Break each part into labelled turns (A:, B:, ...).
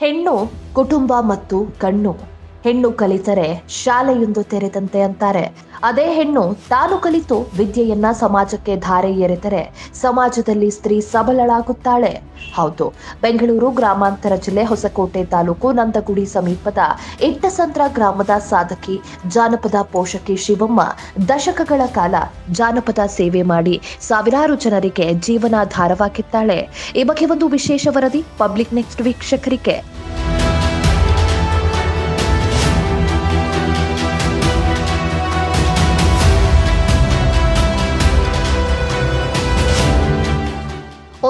A: ಹೆಣ್ಣು ಕುಟುಂಬ ಮತ್ತು ಕಣ್ಣು ಹೆಣ್ಣು ಕಲಿತರೆ ಶಾಲೆಯೊಂದು ತೆರೆದಂತೆ ಅಂತಾರೆ. ಅದೇ ಹೆಣ್ಣು ತಾನು ಕಲಿತು ವಿದ್ಯೆಯನ್ನ ಸಮಾಜಕ್ಕೆ ಧಾರೆ ಎರೆದರೆ ಸಮಾಜದಲ್ಲಿ ಸ್ತ್ರೀ ಸಬಲಳಾಗುತ್ತಾಳೆ. ಹೌದು. ಬೆಂಗಳೂರು ಗ್ರಾಮಾಂತರ ಜಿಲ್ಲೆ ಹೊಸಕೋಟೆ ತಾಲೂಕು ನಂದಗುಡಿ ಸಮೀಪದ ಇಟ್ಟಸಂದ್ರ ಗ್ರಾಮದ ಸಾಧಕಿ ಜಾನಪದ ಪೋಷಕಿ ಶಿವಮ್ಮ ದಶಕಗಳ ಕಾಲ ಜಾನಪದ ಸೇವೆ ಮಾಡಿ ಸಾವಿರಾರು ಜನರಿಗೆ ಜೀವನಾಧಾರವಾಗಿದ್ದಾಳೆ. ಈ ಬಗ್ಗೆ ಒಂದು ವಿಶೇಷ ವರದಿ, ಪಬ್ಲಿಕ್ ನೆಕ್ಸ್ಟ್ ವೀಕ್ಷಕರಿಗೆ.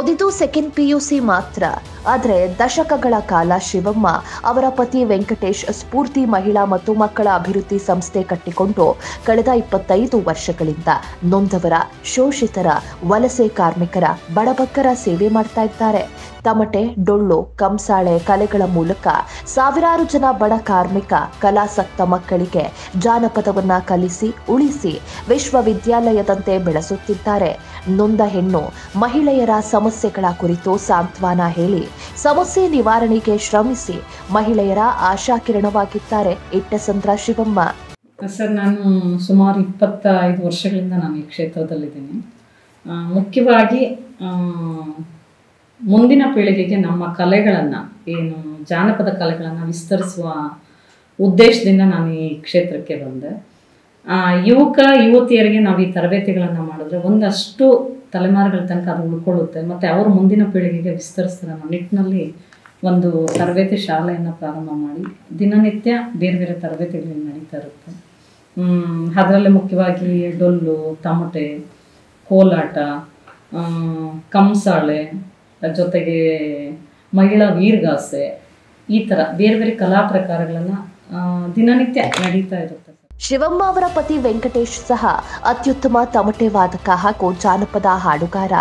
A: ಓದಿದ್ದು ಸೆಕೆಂಡ್ ಪಿಯುಸಿ ಮಾತ್ರ. ಆದರೆ ದಶಕಗಳ ಕಾಲ ಶಿವಮ್ಮ ಅವರ ಪತಿ ವೆಂಕಟೇಶ್ ಸ್ಫೂರ್ತಿ ಮಹಿಳಾ ಮತ್ತು ಮಕ್ಕಳ ಅಭಿವೃದ್ಧಿ ಸಂಸ್ಥೆ ಕಟ್ಟಿಕೊಂಡು ಕಳೆದ ಇಪ್ಪತ್ತೈದು ವರ್ಷಗಳಿಂದ ನೊಂದವರ ಶೋಷಿತರ ವಲಸೆ ಕಾರ್ಮಿಕರ ಬಡಬಕ್ಕರ ಸೇವೆ ಮಾಡ್ತಾ ಇದ್ದಾರೆ. ತಮಟೆ ಡೊಳ್ಳು ಕಂಸಾಳೆ ಕಲೆಗಳ ಮೂಲಕ ಸಾವಿರಾರು ಜನ ಬಡ ಕಾರ್ಮಿಕ, ಕಲಾಸಕ್ತ ಮಕ್ಕಳಿಗೆ ಜಾನಪದವನ್ನ ಕಲಿಸಿ, ಉಳಿಸಿ ವಿಶ್ವವಿದ್ಯಾಲಯದಂತೆ ಬೆಳೆಸುತ್ತಿದ್ದಾರೆ. ನೊಂದ ಹೆಣ್ಣು ಮಹಿಳೆಯರ ಸಮಸ್ಯೆಗಳ ಕುರಿತು ಸಾಂತ್ವನ ಹೇಳಿ, ಸಮಸ್ಯೆ ನಿವಾರಣೆಗೆ ಶ್ರಮಿಸಿ ಮಹಿಳೆಯರ ಆಶಾಕಿರಣವಾಗಿದ್ದಾರೆ. ಇಟ್ಟಸಂದ್ರ ಶಿವಮ್ಮ.
B: ಸರ್, ನಾನು ಸುಮಾರು ಇಪ್ಪತ್ತೈದು ವರ್ಷಗಳಿಂದ ನಾನು ಈ ಕ್ಷೇತ್ರದಲ್ಲಿದ್ದೀನಿ. ಮುಖ್ಯವಾಗಿ ಮುಂದಿನ ಪೀಳಿಗೆಗೆ ನಮ್ಮ ಕಲೆಗಳನ್ನು, ಏನು ಜಾನಪದ ಕಲೆಗಳನ್ನು ವಿಸ್ತರಿಸುವ ಉದ್ದೇಶದಿಂದ ನಾನು ಈ ಕ್ಷೇತ್ರಕ್ಕೆ ಬಂದೆ. ಯುವಕ, ಯುವತಿಯರಿಗೆ ನಾವು ಈ ತರಬೇತಿಗಳನ್ನು ಮಾಡಿದ್ರೆ ಒಂದಷ್ಟು ತಲೆಮಾರುಗಳ ತನಕ ಅದು ಉಳ್ಕೊಳ್ಳುತ್ತೆ. ಮತ್ತು ಅವರು ಮುಂದಿನ ಪೀಳಿಗೆಗೆ ವಿಸ್ತರಿಸ್ತಾರೆ ಅನ್ನೋ ನಿಟ್ಟಿನಲ್ಲಿ ಒಂದು ತರಬೇತಿ ಶಾಲೆಯನ್ನು ಪ್ರಾರಂಭ ಮಾಡಿ, ದಿನನಿತ್ಯ ಬೇರೆ ಬೇರೆ ತರಬೇತಿಗಳು ನಡೀತಾ ಇರುತ್ತೆ. ಅದರಲ್ಲೇ ಮುಖ್ಯವಾಗಿ ಡೊಳ್ಳು ತಮಟೆ, ಕೋಲಾಟ ಕಂಸಾಳೆ ಜೊತೆಗೆ ಮಹಿಳಾ ವೀರ್ಗಾಸೆ, ಈ ಥರ ಬೇರೆ ಬೇರೆ ಕಲಾ ಪ್ರಕಾರಗಳನ್ನು ದಿನನಿತ್ಯ ನಡೀತಾ ಇರುತ್ತೆ
A: ಶಿವಮ್ಮ ಅವರ ಪತಿ ವೆಂಕಟೇಶ್ ಸಹ ಅತ್ಯುತ್ತಮ ತಮಟೆ ವಾದಕ ಹಾಗೂ ಜಾನಪದ ಹಾಡುಗಾರ.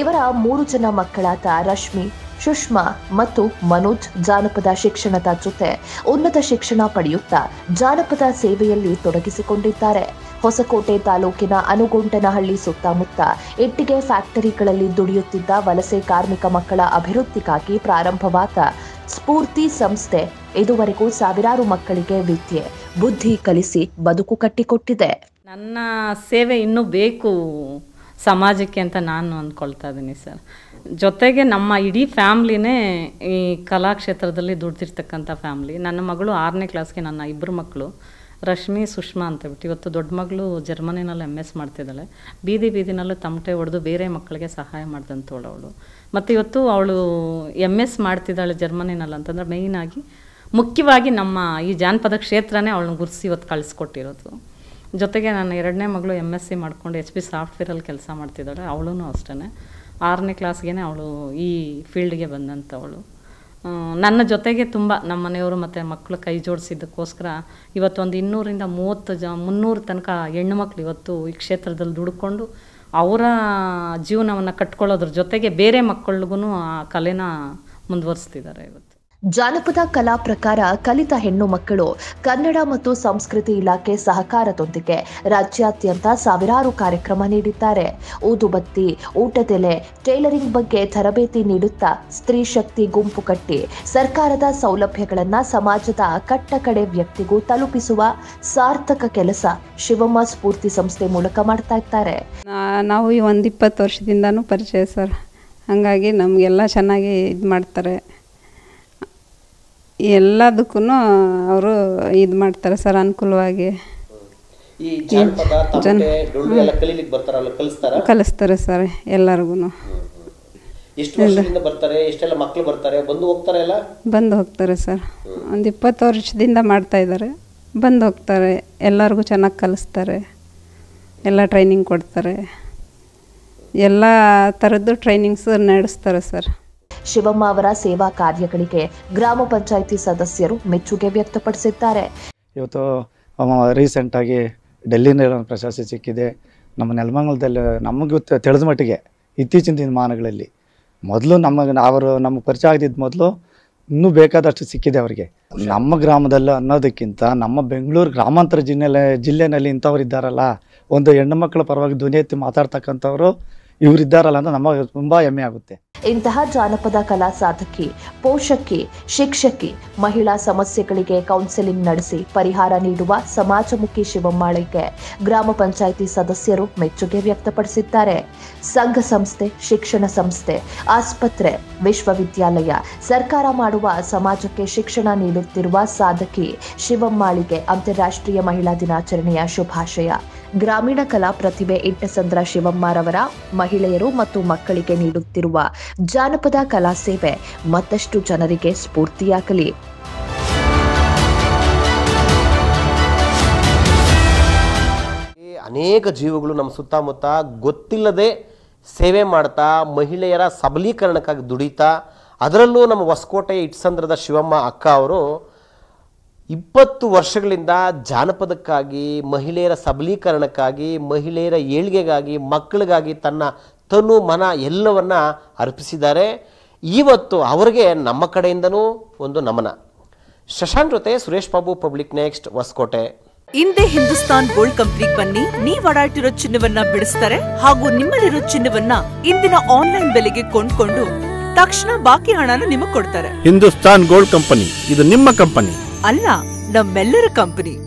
A: ಇವರ ಮೂರು ಜನ ಮಕ್ಕಳಾದ ರಶ್ಮಿ, ಸುಷ್ಮಾ ಮತ್ತು ಮನೋಜ್ ಜಾನಪದ ಶಿಕ್ಷಣದ ಜೊತೆ ಉನ್ನತ ಶಿಕ್ಷಣ ಪಡೆಯುತ್ತಾ ಜಾನಪದ ಸೇವೆಯಲ್ಲಿ ತೊಡಗಿಸಿಕೊಂಡಿದ್ದಾರೆ. ಹೊಸಕೋಟೆ ತಾಲೂಕಿನ ಅನುಗೊಂಟನಹಳ್ಳಿ ಸುತ್ತಮುತ್ತ ಇಟ್ಟಿಗೆ ಫ್ಯಾಕ್ಟರಿಗಳಲ್ಲಿ ದುಡಿಯುತ್ತಿದ್ದ ವಲಸೆ ಕಾರ್ಮಿಕ ಮಕ್ಕಳ ಅಭಿವೃದ್ಧಿಗಾಗಿ ಪ್ರಾರಂಭವಾದ ಸ್ಫೂರ್ತಿ ಸಂಸ್ಥೆ ಇದುವರೆಗೂ ಸಾವಿರಾರು ಮಕ್ಕಳಿಗೆ ವಿದ್ಯೆ, ಬುದ್ಧಿ ಕಲಿಸಿ ಬದುಕು ಕಟ್ಟಿಕೊಟ್ಟಿದೆ.
B: ನನ್ನ ಸೇವೆ ಇನ್ನೂ ಬೇಕು ಸಮಾಜಕ್ಕೆ ಅಂತ ನಾನು ಅಂದ್ಕೊಳ್ತಾ ಇದ್ದೀನಿ ಸರ್. ಜೊತೆಗೆ ನಮ್ಮ ಇಡೀ ಫ್ಯಾಮ್ಲಿನೇ ಈ ಕಲಾಕ್ಷೇತ್ರದಲ್ಲಿ ದುಡ್ದಿರ್ತಕ್ಕಂಥ ಫ್ಯಾಮ್ಲಿ. ನನ್ನ ಮಗಳು ಆರನೇ ಕ್ಲಾಸ್ಗೆ ನನ್ನ ಇಬ್ಬರು ಮಕ್ಕಳು. ರಶ್ಮಿ ಸುಷ್ಮಾ ಅಂತ ಬಿಟ್ಟು ಇವತ್ತು ದೊಡ್ಡ ಮಗಳು ಜರ್ಮನಿನಲ್ಲಿ ಎಂ ಎಸ್ ಮಾಡ್ತಿದ್ದಾಳೆ. ಬೀದಿ ಬೀದಿನಲ್ಲೂ ತಮಟೆ ಹೊಡೆದು ಬೇರೆ ಮಕ್ಕಳಿಗೆ ಸಹಾಯ ಮಾಡ್ದಂಥವಳು ಅವಳು ಮತ್ತು ಇವತ್ತು ಅವಳು ಎಂ ಎಸ್ ಮಾಡ್ತಿದ್ದಾಳೆ ಜರ್ಮನಿನಲ್ಲಿ ಅಂತಂದ್ರೆ ಮೇಯ್ನಾಗಿ ಮುಖ್ಯವಾಗಿ ನಮ್ಮ ಈ ಜಾನಪದ ಕ್ಷೇತ್ರನೇ ಅವಳನ್ನ ಗುರುಸಿ ಇವತ್ತು ಕಳಿಸ್ಕೊಟ್ಟಿರೋದು. ಜೊತೆಗೆ ನನ್ನ ಎರಡನೇ ಮಗಳು ಎಂ ಎಸ್ ಸಿ ಮಾಡ್ಕೊಂಡು ಎಚ್ ಪಿ ಸಾಫ್ಟ್ವೇರಲ್ಲಿ ಕೆಲಸ ಮಾಡ್ತಿದ್ದಾಳೆ. ಅವಳೂ ಅಷ್ಟೇ ಆರನೇ ಕ್ಲಾಸ್ಗೆ ಅವಳು ಈ ಫೀಲ್ಡ್ಗೆ ಬಂದಂಥವಳು ನನ್ನ ಜೊತೆಗೆ ತುಂಬ ನಮ್ಮ ಮನೆಯವರು ಮತ್ತು ಮಕ್ಕಳು ಕೈ ಜೋಡಿಸಿದ್ದಕ್ಕೋಸ್ಕರ ಇವತ್ತೊಂದು ಇನ್ನೂರಿಂದ ಮೂವತ್ತು ಜ, ಮುನ್ನೂರು ತನಕ ಹೆಣ್ಣು ಮಕ್ಳು ಇವತ್ತು ಈ ಕ್ಷೇತ್ರದಲ್ಲಿ ದುಡ್ಕೊಂಡು ಅವರ ಜೀವನವನ್ನು ಕಟ್ಕೊಳ್ಳೋದ್ರ ಜೊತೆಗೆ ಬೇರೆ ಮಕ್ಕಳಿಗೂ ಆ ಕಲೆನ ಮುಂದುವರಿಸ್ತಿದ್ದಾರೆ ಇವತ್ತು.
A: ಜಾನಪದ ಕಲಾ ಪ್ರಕಾರ ಕಲಿತ ಹೆಣ್ಣು ಮಕ್ಕಳು ಕನ್ನಡ ಮತ್ತು ಸಂಸ್ಕೃತಿ ಇಲಾಖೆ ಸಹಕಾರದೊಂದಿಗೆ ರಾಜ್ಯಾದ್ಯಂತ ಸಾವಿರಾರು ಕಾರ್ಯಕ್ರಮ ನೀಡಿದ್ದಾರೆ. ಊದುಬತ್ತಿ ಊಟದೆಲೆ ಟೈಲರಿಂಗ್ ಬಗ್ಗೆ ತರಬೇತಿ ನೀಡುತ್ತಾ ಸ್ತ್ರೀ ಶಕ್ತಿ ಗುಂಪು ಕಟ್ಟಿ ಸರ್ಕಾರದ ಸೌಲಭ್ಯಗಳನ್ನು ಸಮಾಜದ ಕಟ್ಟ ಕಡೆ ವ್ಯಕ್ತಿಗೂ ತಲುಪಿಸುವ ಸಾರ್ಥಕ ಕೆಲಸ ಶಿವಮ್ಮ ಸ್ಫೂರ್ತಿ ಸಂಸ್ಥೆ ಮೂಲಕ ಮಾಡ್ತಾ ಇದ್ದಾರೆ.
C: ನಾವು ಈ ಒಂದು ಇಪ್ಪತ್ತು ವರ್ಷದಿಂದನೂ ಪರಿಚಯ ಸರ್. ಹಾಗಾಗಿ ನಮಗೆಲ್ಲ ಚೆನ್ನಾಗಿ ಇದು ಮಾಡ್ತಾರೆ. ಎಲ್ಲದಕ್ಕೂ ಅವರು ಇದು ಮಾಡ್ತಾರೆ ಸರ್ ಅನುಕೂಲವಾಗಿ.
D: ಈ ಜಾನಪದ ತಮಟೆ ಡೊಳ್ಳು ಎಲ್ಲ ಕಲೀಲಿಕ್ಕೆ ಬರ್ತಾರಲ್ಲ ಕಲಿಸ್ತಾರ?
C: ಕಲಿಸ್ತಾರೆ ಸರ್ ಎಲ್ಲರಿಗೂ
D: ಎಷ್ಟು ವರ್ಷದಿಂದ ಬರ್ತಾರೆ ಎಷ್ಟೆಲ್ಲ ಮಕ್ಳು ಬರ್ತಾರೆ ಬಂದು ಹೋಗ್ತಾರೆ ಎಲ್ಲ?
C: ಬಂದು ಹೋಗ್ತಾರೆ ಸರ್. ಒಂದು ಇಪ್ಪತ್ತು ವರ್ಷದಿಂದ ಮಾಡ್ತಾ ಇದ್ದಾರೆ ಬಂದು ಹೋಗ್ತಾರೆ ಎಲ್ಲರಿಗೂ ಚೆನ್ನಾಗಿ ಕಲಿಸ್ತಾರೆ. ಎಲ್ಲ ಟ್ರೈನಿಂಗ್ ಕೊಡ್ತಾರೆ. ಎಲ್ಲ ಥರದ್ದು ಟ್ರೈನಿಂಗ್ಸ್ ನಡೆಸ್ತಾರೆ ಸರ್.
A: ಶಿವಮ್ಮ ಅವರ ಸೇವಾ ಕಾರ್ಯಗಳಿಗೆ ಗ್ರಾಮ ಪಂಚಾಯಿತಿ ಸದಸ್ಯರು ಮೆಚ್ಚುಗೆ ವ್ಯಕ್ತಪಡಿಸಿದ್ದಾರೆ.
E: ಇವತ್ತು ರೀಸೆಂಟಾಗಿ ಡೆಲ್ಲಿನಲ್ಲಿ ಒಂದು ಪ್ರಶಸ್ತಿ ಸಿಕ್ಕಿದೆ. ನಮ್ಮ ನೆಲಮಂಗಲದಲ್ಲಿ ನಮಗೆ ತಿಳಿದ ಮಟ್ಟಿಗೆ ಇತ್ತೀಚಿನ ದಿನಮಾನಗಳಲ್ಲಿ ಮೊದಲು ನಮಗೆ ಅವರು ನಮಗೆ ಪರಿಚಯ ಆಗದಿದ್ದ ಮೊದಲು ಇನ್ನೂ ಬೇಕಾದಷ್ಟು ಸಿಕ್ಕಿದೆ ಅವರಿಗೆ. ನಮ್ಮ ಗ್ರಾಮದಲ್ಲಿ ಅನ್ನೋದಕ್ಕಿಂತ ನಮ್ಮ ಬೆಂಗಳೂರು ಗ್ರಾಮಾಂತರ ಜಿಲ್ಲೆ ಜಿಲ್ಲೆನಲ್ಲಿ ಇಂಥವ್ರು ಇದ್ದಾರಲ್ಲ, ಒಂದು ಹೆಣ್ಣು ಮಕ್ಕಳ ಪರವಾಗಿ ಧ್ವನಿ ಎತ್ತಿ ಮಾತಾಡ್ತಕ್ಕಂಥವ್ರು ಇವರಿದ್ದಾರಲ್ಲ ಅಂತ ನಮಗೆ ತುಂಬ ಹೆಮ್ಮೆ ಆಗುತ್ತೆ.
A: ಇಂತಹ ಜಾನಪದ ಕಲಾ ಸಾಧಕಿ, ಪೋಷಕಿ, ಶಿಕ್ಷಕಿ, ಮಹಿಳಾ ಸಮಸ್ಯೆಗಳಿಗೆ ಕೌನ್ಸೆಲಿಂಗ್ ನಡೆಸಿ ಪರಿಹಾರ ನೀಡುವ ಸಮಾಜಮುಖಿ ಶಿವಮ್ಮಾಳಿಗೆ ಗ್ರಾಮ ಪಂಚಾಯಿತಿ ಸದಸ್ಯರು ಮೆಚ್ಚುಗೆ ವ್ಯಕ್ತಪಡಿಸಿದ್ದಾರೆ. ಸಂಘ ಸಂಸ್ಥೆ, ಶಿಕ್ಷಣ ಸಂಸ್ಥೆ, ಆಸ್ಪತ್ರೆ, ವಿಶ್ವವಿದ್ಯಾಲಯ, ಸರ್ಕಾರ ಮಾಡುವ ಸಮಾಜಕ್ಕೆ ಶಿಕ್ಷಣ ನೀಡುತ್ತಿರುವ ಸಾಧಕಿ ಶಿವಮ್ಮಾಳಿಗೆ ಅಂತಾರಾಷ್ಟ್ರೀಯ ಮಹಿಳಾ ದಿನಾಚರಣೆಯ ಶುಭಾಶಯ. ಗ್ರಾಮೀಣ ಕಲಾ ಪ್ರತಿಭೆ ಇಟ್ಟಸಂದ್ರ ಶಿವಮ್ಮಾರವರ ಮಹಿಳೆಯರು ಮತ್ತು ಮಕ್ಕಳಿಗೆ ನೀಡುತ್ತಿರುವ ಜಾನಪದ ಕಲಾ ಸೇವೆ ಮತ್ತಷ್ಟು ಜನರಿಗೆ ಸ್ಫೂರ್ತಿಯಾಗಲಿ.
D: ಅನೇಕ ಜೀವಗಳು ನಮ್ಮ ಸುತ್ತಮುತ್ತ ಗೊತ್ತಿಲ್ಲದೆ ಸೇವೆ ಮಾಡ್ತಾ, ಮಹಿಳೆಯರ ಸಬಲೀಕರಣಕ್ಕಾಗಿ ದುಡಿತಾ, ಅದರಲ್ಲೂ ನಮ್ಮ ಹೊಸಕೋಟೆ ಇಟ್ಸಂದ್ರದ ಶಿವಮ್ಮ ಅಕ್ಕ ಅವರು ಇಪ್ಪತ್ತು ವರ್ಷಗಳಿಂದ ಜಾನಪದಕ್ಕಾಗಿ, ಮಹಿಳೆಯರ ಸಬಲೀಕರಣಕ್ಕಾಗಿ, ಮಹಿಳೆಯರ ಏಳ್ಗೆಗಾಗಿ, ಮಕ್ಕಳಿಗಾಗಿ ತನ್ನ ತನು ಮನ ಎಲ್ಲವನ್ನ ಅರ್ಪಿಸಿದ್ದಾರೆ. ಇವತ್ತು ಅವರಿಗೆ ನಮ್ಮ ಕಡೆಯಿಂದನೂ ಒಂದು ನಮನ. ಶಶಾಂಕ್ ಜೊತೆ ಸುರೇಶ್ ಬಾಬು ಪಬ್ಲಿಕ್ ನೆಕ್ಸ್ಟ್ ಹೊಸಕೋಟೆ.
F: ಹಿಂದೆ ಹಿಂದೂಸ್ತಾನ್ ಗೋಲ್ಡ್ ಕಂಪ್ನಿ ಬನ್ನಿ. ನೀವ್ ಅಡಾಡ್ತಿರೋ ಚಿನ್ನವನ್ನ ಬಿಡಿಸ್ತಾರೆ ಹಾಗೂ ನಿಮ್ಮಲ್ಲಿರೋ ಚಿನ್ನವನ್ನ ಇಂದಿನ ಆನ್ಲೈನ್ ಬೆಲೆಗೆ ಕೊಂಡ್ಕೊಂಡು ತಕ್ಷಣ ಬಾಕಿ ಹಣನ ನಿಮಗ್ ಕೊಡ್ತಾರೆ.
G: ಹಿಂದೂಸ್ತಾನ್ ಗೋಲ್ಡ್ ಕಂಪನಿ ಇದು ನಿಮ್ಮ ಕಂಪನಿ.
F: ಅಲ್ಲ ನಮ್ಮೆಲ್ಲರ ಕಂಪನಿ.